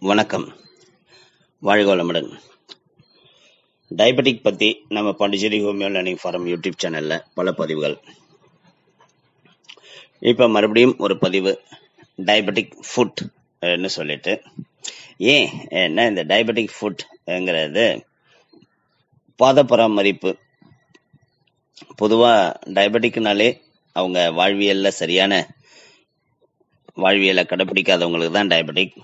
வணக்கம். வாழ்க வளமுடன். டயபெட்டிக் பற்றி நம்ம Pondicherry homeo learning forum YouTube சேனலில் பல பதிவுகள். இப்போ மறுபடியும் ஒரு பதிவு டயபெட்டிக் ஃபுட்னு சொல்லிட்டு. ஏன் என்ன இந்த டயபெட்டிக் ஃபுட்ங்கிறது பாத பராமரிப்பு. பொதுவாக டயபெட்டிக்னாலே அவங்க வாழ்வியலில் சரியான வாழ்வியலை கடைப்பிடிக்காதவங்களுக்கு தான் டயபெட்டிக்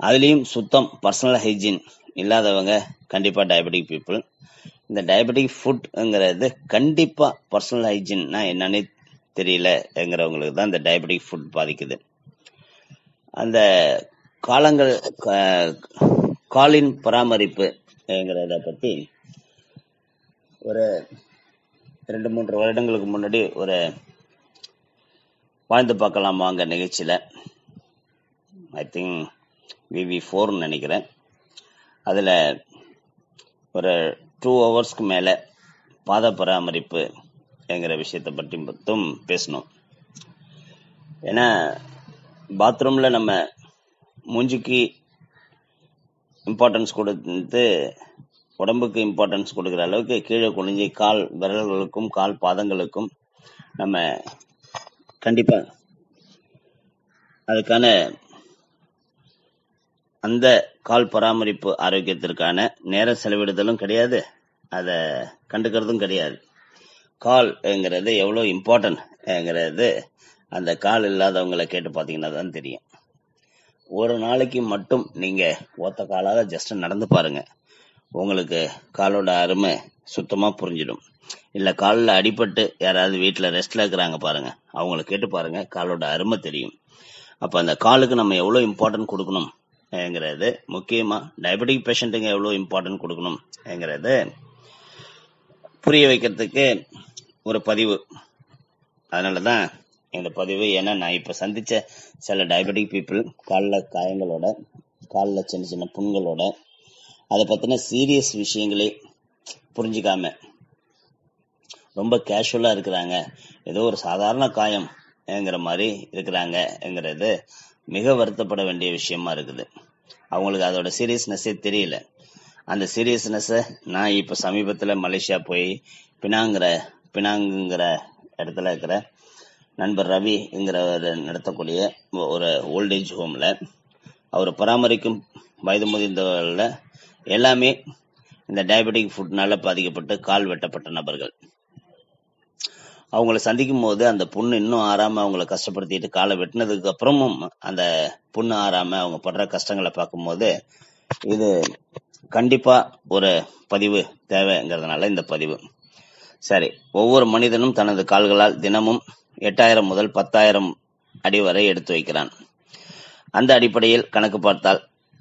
அதுலேயும் சுத்தம் பர்சனல் ஹைஜீன் இல்லாதவங்க கண்டிப்பாக டயபெட்டிக் பீப்புள் இந்த டயபெட்டிக் ஃபுட்ங்கிறது கண்டிப்பாக பர்சனல் ஹைஜீன்னா என்னன்னே தெரியலங்கிறவங்களுக்கு தான் இந்த டயபெட்டிக் ஃபுட் பாதிக்குது. அந்த காலங்கள் கா- காலின் பராமரிப்புங்கிறத பற்றி ஒரு ரெண்டு மூன்று வருடங்களுக்கு முன்னாடி ஒரு வாழ்ந்து பார்க்கலாம் வாங்க நிகழ்ச்சியில். ஐ திங்க் விவி ஃபோர்னு நினைக்கிறேன். அதில் ஒரு டூ ஹவர்ஸ்க்கு மேலே பாத பராமரிப்பு என்கிற விஷயத்தை பற்றி மட்டும் பேசணும். ஏன்னா பாத்ரூமில் நம்ம மூஞ்சிக்கு இம்பார்ட்டன்ஸ் கொடுத்து உடம்புக்கு இம்பார்ட்டன்ஸ் கொடுக்குற அளவுக்கு கீழே குனிஞ்சு கால் விரல்களுக்கும் கால் பாதங்களுக்கும் நம்ம கண்டிப்பாக அதுக்கான அந்த கால் பராமரிப்பு ஆரோக்கியத்திற்கான நேரம் செலவிடுதலும் கிடையாது. அதை கண்டுக்கிறதும் கிடையாது. கால்ங்கிறது எவ்வளோ இம்பார்ட்டன்ட்ங்கிறது அந்த கால் இல்லாதவங்களை கேட்டு பார்த்தீங்கன்னா தான் தெரியும். ஒரு நாளைக்கு மட்டும் நீங்க ஒத்த காலாக ஜஸ்ட் நடந்து பாருங்க. உங்களுக்கு காலோட அருமை சுத்தமா புரிஞ்சிடும். இல்ல காலில் அடிபட்டு யாராவது வீட்டில் ரெஸ்ட்ல இருக்கிறாங்க பாருங்க. அவங்கள கேட்டு பாருங்க. காலோட அருமை தெரியும். அப்ப அந்த காலுக்கு நம்ம எவ்வளவு இம்பார்ட்டன்ட் கொடுக்கணும்? கொடுக்கணும்ங்கிறது முக்கியமா டயபெட்டிக் பேஷண்ட்டுங்க எவ்வளவு இம்பார்ட்டன்ட் கொடுக்கணும்ங்கிறது புரிய வைக்கிறதுக்கு ஒரு பதிவு. அதனால தான் இந்த பதிவு ஏன்னா நான் இப்போ சந்திச்ச சில டயபெட்டிக் பீப்புள் காலில் காயங்களோட காலில் சின்ன சின்ன புண்களோட அதை பற்றின சீரியஸ் விஷயங்களே புரிஞ்சுக்காம ரொம்ப கேஷுவலாக இருக்கிறாங்க. ஏதோ ஒரு சாதாரண காயம்ங்கிற மாதிரி இருக்கிறாங்கங்கிறது மிக வருத்தப்பட வேண்டிய விஷயமா இருக்குது. அவங்களுக்கு அதோட சீரியஸ்னஸ்ஸே தெரியல. அந்த சீரியஸ்னஸை நான் இப்போ சமீபத்தில் மலேசியா போய் பினாங்கிற பினாங்குங்கிற இடத்துல இருக்கிற நண்பர் ரவிங்கிறவர் நடத்தக்கூடிய ஒரு ஓல்டேஜ் ஹோமில் அவர் பராமரிக்கும் வயது முதிர்ந்தவர்களில் எல்லாமே இந்த டயபெட்டிக் ஃபுட்னால பாதிக்கப்பட்டு கால் வெட்டப்பட்ட நபர்கள். அவங்கள சந்திக்கும் போது அந்த பொண்ணு இன்னும் ஆறாம அவங்கள கஷ்டப்படுத்திட்டு காலை வெட்டினதுக்கு அப்புறமும் அந்த புண்ணு ஆறாம அவங்க படுற கஷ்டங்களை பார்க்கும்போது இது கண்டிப்பா ஒரு பதிவு தேவைங்கிறதுனால இந்த பதிவு. சரி ஒவ்வொரு மனிதனும் தனது கால்களால் தினமும் எட்டாயிரம் முதல் பத்தாயிரம் அடி வரை எடுத்து வைக்கிறான். அந்த அடிப்படையில் கணக்கு பார்த்தால்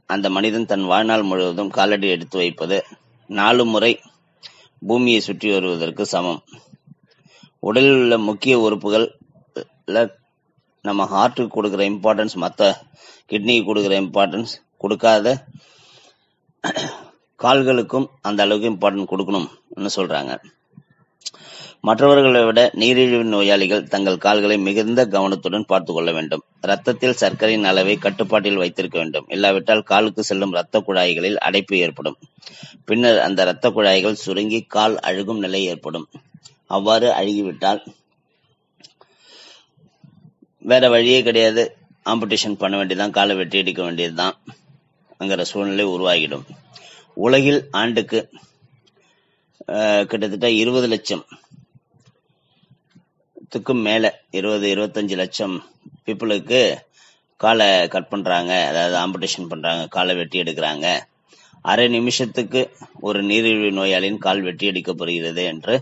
அந்த மனிதன் தன் வாழ்நாள் முழுவதும் காலடி எடுத்து வைப்பது நாலு முறை பூமியை சுற்றி வருவதற்கு சமம். உடலில் உள்ள முக்கிய உறுப்புகள் நம்ம ஹார்ட்டுக்கு கொடுக்குற இம்பார்ட்டன்ஸ் மற்ற கிட்னிக்கு கொடுக்குற இம்பார்ட்டன்ஸ் கொடுக்காத கால்களுக்கும் அந்த அளவுக்கு இம்பார்ட்டன்ஸ் கொடுக்கணும்னு சொல்றாங்க. மற்றவர்களை விட நீரிழிவு நோயாளிகள் தங்கள் கால்களை மிகுந்த கவனத்துடன் பார்த்து கொள்ள வேண்டும். ரத்தத்தில் சர்க்கரையின் அளவை கட்டுப்பாட்டில் வைத்திருக்க வேண்டும். இல்லாவிட்டால் காலுக்கு செல்லும் இரத்த குழாய்களில் அடைப்பு ஏற்படும். பின்னர் அந்த இரத்த குழாய்கள் சுருங்கி கால் அழுகும் நிலை ஏற்படும். அவ்வாறு அழுகிவிட்டால் வேற வழியே கிடையாது. ஆம்படிஷன் பண்ண வேண்டியதுதான் காலை வெட்டி அடிக்க வேண்டியதுதான் அங்கிற சூழ்நிலை உருவாகிடும். உலகில் ஆண்டுக்கு கிட்டத்தட்ட இருபது லட்சம் த்துக்கும் மேல இருபது இருபத்தஞ்சு லட்சம் பீப்புளுக்கு காலை கட் பண்றாங்க அதாவது ஆம்படிஷன் பண்றாங்க காலை வெட்டி எடுக்கிறாங்க. அரை நிமிஷத்துக்கு ஒரு நீரிழிவு நோயாளியின் கால் வெட்டி அடிக்கப்படுகிறது என்று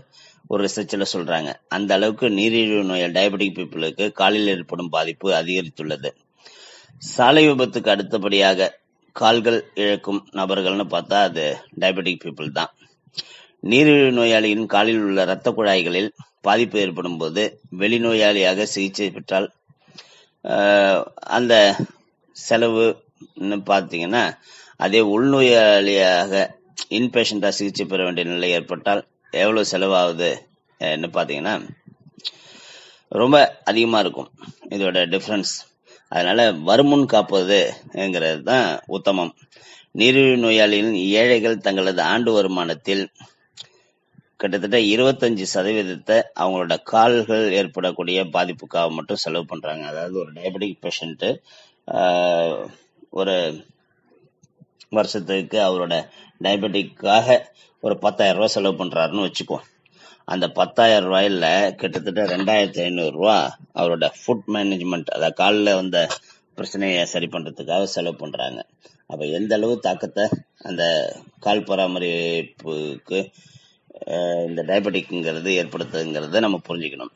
ஒரு ரிசர்ச்ல சொல்றாங்க. அந்த அளவுக்கு நீரிழிவு நோயால் டயபெட்டிக் பீப்புளுக்கு காலில் ஏற்படும் பாதிப்பு அதிகரித்துள்ளது. சாலை விபத்துக்கு அடுத்தபடியாக கால்கள் இழக்கும் நபர்கள்னு பார்த்தா அது டயபெட்டிக் பீப்புள் தான். நீரிழிவு நோயாளியின் காலில் உள்ள இரத்த குழாய்களில் பாதிப்பு ஏற்படும் போது வெளிநோயாளியாக சிகிச்சை பெற்றால் அந்த செலவு பார்த்தீங்கன்னா அதே உள்நோயாளியாக இன்பேஷண்டா சிகிச்சை பெற வேண்டிய நிலை ஏற்பட்டால் எவ்வளவு செலவாகுது? பார்த்தீங்கன்னா ரொம்ப அதிகமா இருக்கும் இதோட டிஃபரன்ஸ் அதனால வருமுன் காப்பதுங்கிறது தான் உத்தமம். நீரிழிவு நோயாளிகளின் ஏழைகள் தங்களது ஆண்டு வருமானத்தில் கிட்டத்தட்ட இருபத்தஞ்சு சதவீதத்தை அவங்களோட கால்கள் ஏற்படக்கூடிய பாதிப்புக்காக மட்டும் செலவு பண்றாங்க. அதாவது ஒரு டயபெட்டிக் பேஷண்ட்டு ஒரு வருஷத்துக்கு அவரோட டயபெட்டிக்காக ஒரு பத்தாயிரம் ரூபாய் செலவு பண்றாருன்னு வச்சுக்கோ. அந்த பத்தாயிரம் ரூபாயில கிட்டத்தட்ட ரெண்டாயிரத்தி ஐநூறு ரூபா அவரோட ஃபுட் மேனேஜ்மெண்ட் அதாவது காலில் வந்த பிரச்சனையை சரி பண்றதுக்காக செலவு பண்றாங்க. அப்ப எந்த அளவு தாக்கத்தை அந்த கால் பராமரிப்புக்கு இந்த டயபெட்டிக்ங்கிறது ஏற்படுத்துங்கிறத நம்ம புரிஞ்சுக்கணும்.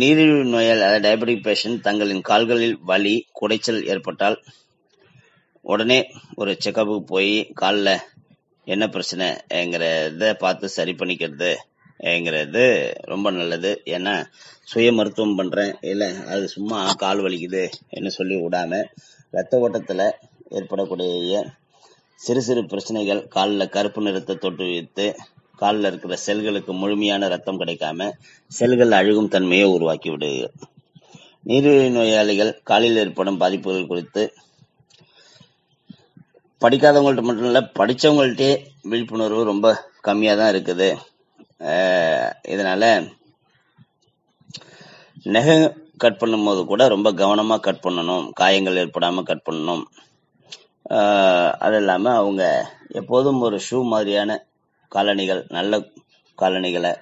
நீரிழிவு நோயால் அதாவது டயபெட்டிக் பேஷண்ட் தங்களின் கால்களில் வலி குடைச்சல் ஏற்பட்டால் உடனே ஒரு செக்கப்புக்கு போய் காலில் என்ன பிரச்சனைங்கிறத பார்த்து சரி பண்ணிக்கிறது. ங்கிறது ரொம்ப நல்லது. ஏன்னா சுய மருத்துவம் பண்றேன். இல்லை அது சும்மா கால் வலிக்குது என்ன சொல்லி விடாம ரத்த ஓட்டத்தில் ஏற்படக்கூடிய சிறு சிறு பிரச்சனைகள் காலில் கருப்பு நிறத்தை தொட்டு வைத்து காலில் இருக்கிற செல்களுக்கு முழுமையான ரத்தம் கிடைக்காம செல்கள் அழுகும் தன்மையை உருவாக்கி விடுகிறது நீரிழிவு நோயாளிகள் காலில் ஏற்படும் பாதிப்புகள் குறித்து படிக்காதவங்கள்ட்ட மட்டும் இல்ல படிச்சவங்கள்ட்டே விழிப்புணர்வு ரொம்ப கம்மியா தான் இருக்குது. இதனால் இதனால நெகை கட் பண்ணும்போது கூட ரொம்ப கவனமா கட் பண்ணணும். காயங்கள் ஏற்படாம கட் பண்ணணும். அது இல்லாம அவங்க எப்போதும் ஒரு ஷூ மாதிரியான காலணிகள் நல்ல காலணிகளை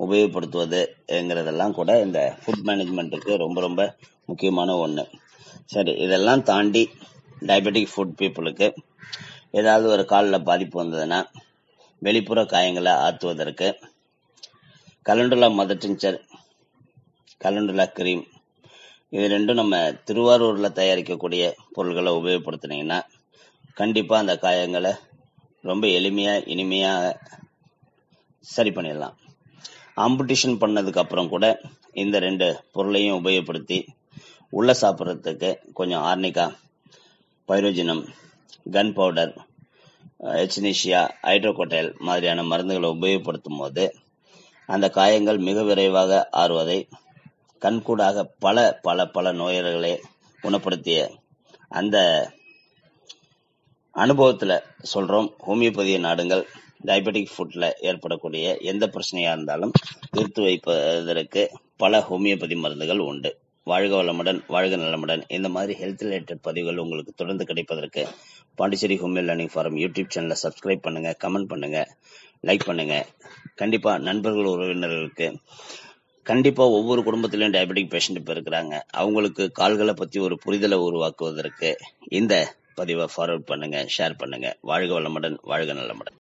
உபயோகப்படுத்துவதுங்கிறதெல்லாம் கூட இந்த ஃபுட் மேனேஜ்மெண்ட்டுக்கு ரொம்ப ரொம்ப முக்கியமான ஒன்று சரி இதெல்லாம் தாண்டி டயபெட்டிக் ஃபுட் பீப்புளுக்கு ஏதாவது ஒரு காலில் பாதிப்பு வந்ததுன்னா வெளிப்புற காயங்களை ஆற்றுவதற்கு calendula mother tincture calendula cream இது ரெண்டும் நம்ம திருவாரூர்ல தயாரிக்கக்கூடிய பொருள்களை உபயோகப்படுத்துனீங்கன்னா கண்டிப்பா அந்த காயங்களை ரொம்ப எளிமையா இனிமையாக சரி பண்ணிடலாம். ஆம்படிஷன் பண்ணதுக்கு அப்புறம் கூட இந்த ரெண்டு பொருளையும் உபயோகப்படுத்தி உள்ள சாப்பிட்றதுக்கு கொஞ்சம் ஆர்னிக்கா பைரோஜினம் கன் பவுடர் எச்னிஷியா ஹைட்ரோகோட்டைல் மாதிரியான மருந்துகளை உபயோகப்படுத்தும் போது அந்த காயங்கள் மிக விரைவாக ஆறுவதை கண்கூடாக பல பல பல நோயர்களை குணப்படுத்திய அந்த அனுபவத்துல சொல்றோம். ஹோமியோபதியை நாடுங்கள் டயபெட்டிக் ஃபுட்ல ஏற்படக்கூடிய எந்த பிரச்சனையா இருந்தாலும் தீர்த்து வைப்பதற்கு பல ஹோமியோபதி மருந்துகள் உண்டு. வாழ்க வளமுடன் வாழ்க நலமுடன். இந்த மாதிரி ஹெல்த் ரிலேட்டட் பதிவுகள் உங்களுக்கு தொடர்ந்து கிடைப்பதற்கு Pondicherry homeo learning forum YouTube சேனலை சப்ஸ்கிரைப் பண்ணுங்க கமெண்ட் பண்ணுங்க லைக் பண்ணுங்க. கண்டிப்பா நண்பர்கள் உறவினர்களுக்கு கண்டிப்பா ஒவ்வொரு குடும்பத்திலையும் டயபெட்டிக் பேஷண்ட் இப்போ இருக்கிறாங்க. அவங்களுக்கு கால்களை பத்தி ஒரு புரிதலை உருவாக்குவதற்கு இந்த பதிவை ஃபார்வர்ட் பண்ணுங்க ஷேர் பண்ணுங்க. வாழ்க வளமுடன் வாழ்க நலமுடன்